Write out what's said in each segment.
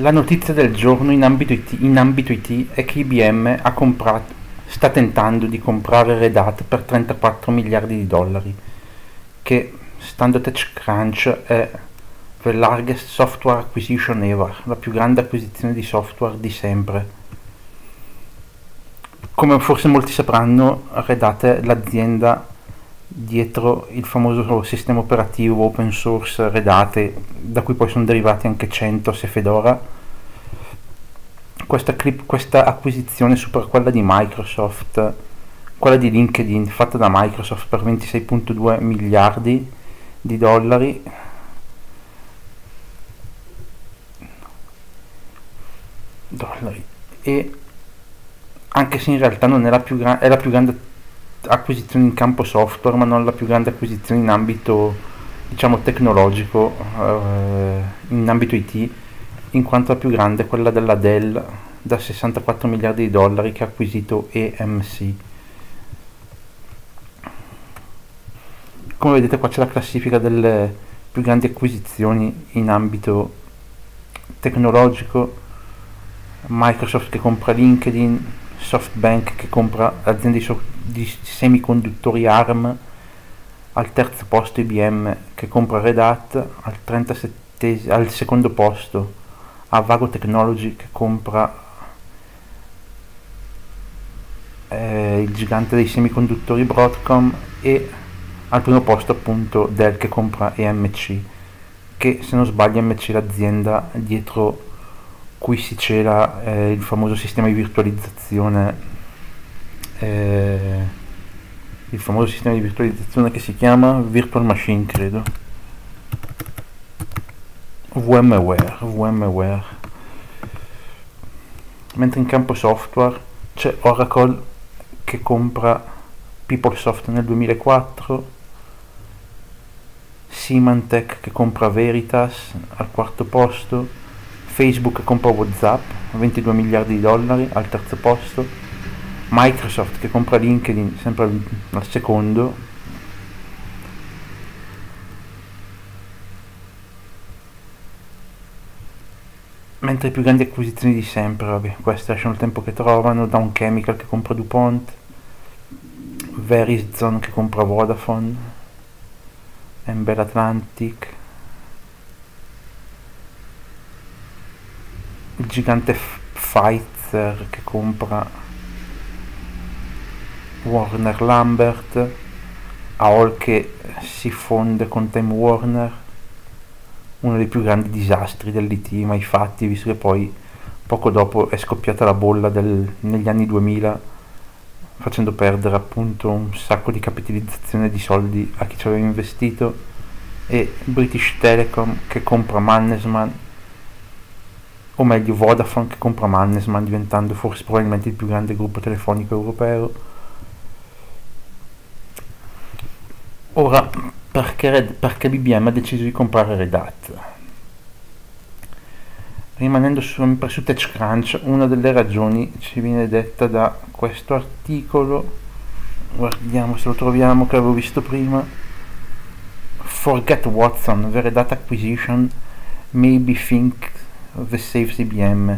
La notizia del giorno in ambito IT, in ambito IT è che IBM comprato, sta tentando di comprare Red Hat per 34 miliardi di dollari, che stando a TechCrunch è the largest software acquisition ever, la più grande acquisizione di software di sempre. Come forse molti sapranno, Red Hat è l'azienda dietro il famoso sistema operativo open source Redate, da cui poi sono derivati anche CentOS e Fedora. Questa, questa acquisizione supera quella di Microsoft, quella di LinkedIn fatta da Microsoft per 26.2 miliardi di dollari. dollari. E anche se in realtà non è la più, gra- è la più grande acquisizione in campo software, ma non la più grande acquisizione in ambito diciamo tecnologico, eh, in ambito IT, in quanto la più grande è quella della Dell da 64 miliardi di dollari che ha acquisito EMC. Come vedete qua c'è la classifica delle più grandi acquisizioni in ambito tecnologico, Microsoft che compra LinkedIn, SoftBank che compra aziende di semiconduttori ARM, al terzo posto IBM che compra Red Hat, al, 37, al secondo posto. Avago Technology che compra eh, il gigante dei semiconduttori Broadcom e al primo posto appunto Dell che compra EMC che se non sbaglio EMC l'azienda dietro cui si cela eh, il famoso sistema di virtualizzazione eh, il famoso sistema di virtualizzazione che si chiama Virtual Machine credo VMware, VMware. mentre in campo software c'è Oracle che compra PeopleSoft nel 2004 Symantec che compra Veritas al quarto posto Facebook compra Whatsapp 22 miliardi di dollari al terzo posto. Microsoft che compra LinkedIn sempre al, secondo. Mentre i più grandi acquisizioni di sempre vabbè queste lasciano il tempo che trovano. Down Chemical che compra DuPont. Verizon che compra Vodafone. Embel Atlantic gigante Pfizer che compra Warner Lambert, AOL che si fonde con Time Warner, uno dei più grandi disastri dell'IT mai fatti, visto che poi poco dopo è scoppiata la bolla del, negli anni 2000, facendo perdere appunto un sacco di capitalizzazione di soldi a chi ci aveva investito, e British Telecom che compra Mannesman, o meglio Vodafone che compra Mannesman, diventando forse probabilmente il più grande gruppo telefonico europeo. Ora, perché, perché BBM ha deciso di comprare Red Hat? Rimanendo sempre su TechCrunch, una delle ragioni ci viene detta da questo articolo, guardiamo se lo troviamo che avevo visto prima, Forget Watson, the Red Hat acquisition, maybe think the saves IBM.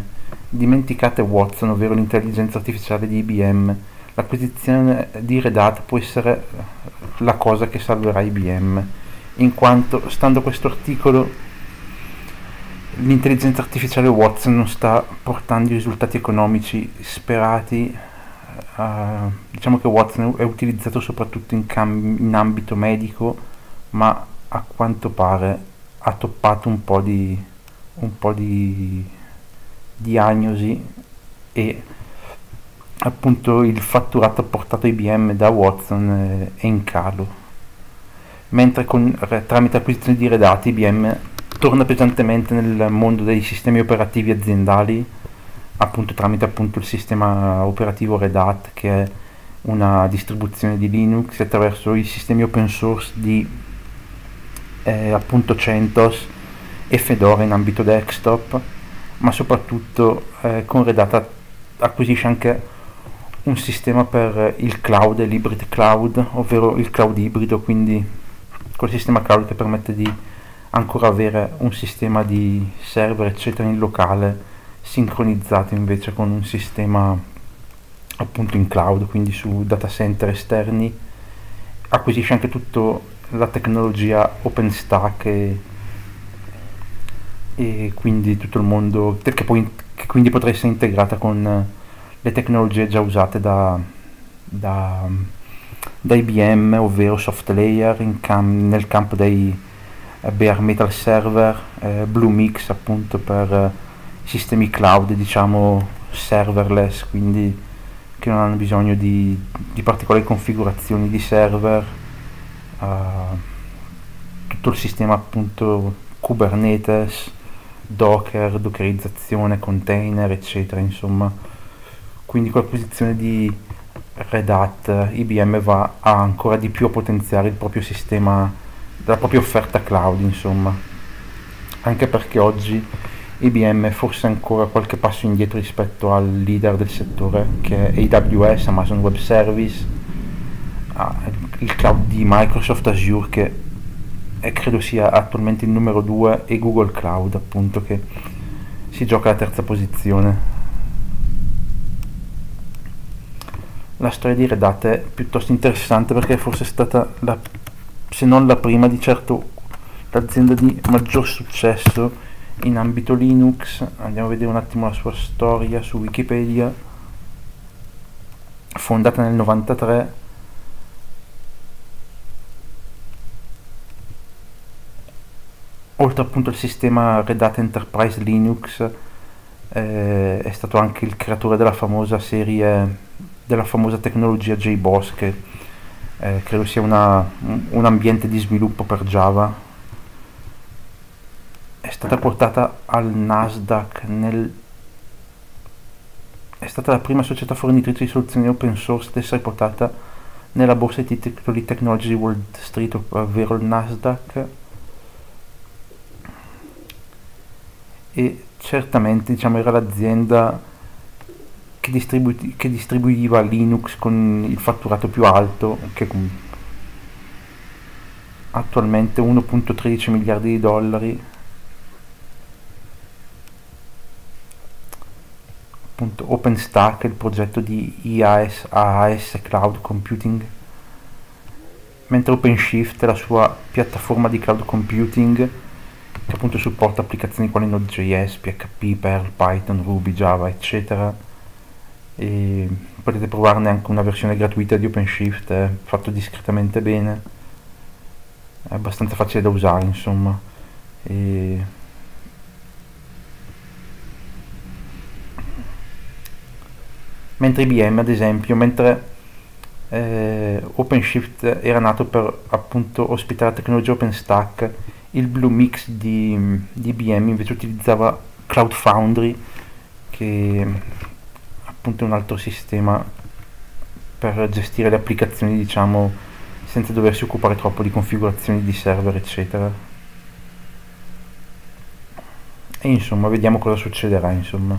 Dimenticate Watson, ovvero l'intelligenza artificiale di IBM l'acquisizione di Red Hat può essere la cosa che salverà IBM, in quanto, stando a questo articolo, l'intelligenza artificiale Watson non sta portando i risultati economici sperati. Uh, diciamo che Watson è utilizzato soprattutto in, in ambito medico, ma a quanto pare ha toppato un po' di, un po di diagnosi e appunto il fatturato portato IBM da Watson è in calo, mentre con, tramite acquisizione di redati IBM torna pesantemente nel mondo dei sistemi operativi aziendali, appunto tramite appunto il sistema operativo Red Hat che è una distribuzione di Linux attraverso i sistemi open source di eh, appunto CentOS e Fedora in ambito desktop, ma soprattutto eh, con Red Hat acquisisce anche un sistema per il cloud l'hybrid cloud, ovvero il cloud ibrido, quindi quel sistema cloud che permette di ancora avere un sistema di server eccetera in locale sincronizzato invece con un sistema appunto in cloud, quindi su data center esterni, acquisisce anche tutta la tecnologia OpenStack e, e quindi tutto il mondo che, poi, che quindi potrà essere integrata con le tecnologie già usate da, da, da IBM, ovvero SoftLayer cam, nel campo dei eh, bare metal server, eh, Bluemix appunto per eh, sistemi cloud diciamo serverless, quindi che non hanno bisogno di, di particolari configurazioni di server, uh, tutto il sistema appunto Kubernetes, Docker, Dockerizzazione, container, eccetera, insomma. Quindi con l'acquisizione di Red Hat IBM va a ancora di più a potenziare il proprio sistema, la propria offerta cloud, insomma. Anche perché oggi IBM è forse ancora qualche passo indietro rispetto al leader del settore che è AWS, Amazon Web Service, ah, il cloud di Microsoft Azure che è, credo sia attualmente il numero 2 e Google Cloud appunto che si gioca la terza posizione. La storia di Red Hat è piuttosto interessante perché è forse stata la, se non la prima di certo l'azienda di maggior successo in ambito Linux. Andiamo a vedere un attimo la sua storia su Wikipedia. Fondata nel 93 oltre appunto al sistema Red Hat Enterprise Linux eh, è stato anche il creatore della famosa serie della famosa tecnologia JBoss che eh, credo sia una, un ambiente di sviluppo per Java è stata portata al Nasdaq nel è stata la prima società fornitrice di soluzioni open source ad essere portata nella borsa di titoli Technology Wall Street, ovvero il Nasdaq. E certamente diciamo, era l'azienda che, distribu- che distribuiva Linux con il fatturato più alto, che attualmente 1.13 miliardi di dollari. Appunto OpenStack, il progetto di IAS, AAS Cloud Computing, mentre OpenShift è la sua piattaforma di cloud computing che appunto supporta applicazioni quali Node.js, PHP, Perl, Python, Ruby, Java, eccetera. E potete provarne anche una versione gratuita di OpenShift, è fatto discretamente bene, è abbastanza facile da usare, insomma. E mentre IBM ad esempio, mentre eh, OpenShift era nato per appunto ospitare la tecnologia OpenStack, il Bluemix di, di IBM invece utilizzava Cloud Foundry, che appunto è un altro sistema per gestire le applicazioni diciamo senza doversi occupare troppo di configurazioni di server eccetera. E insomma vediamo cosa succederà insomma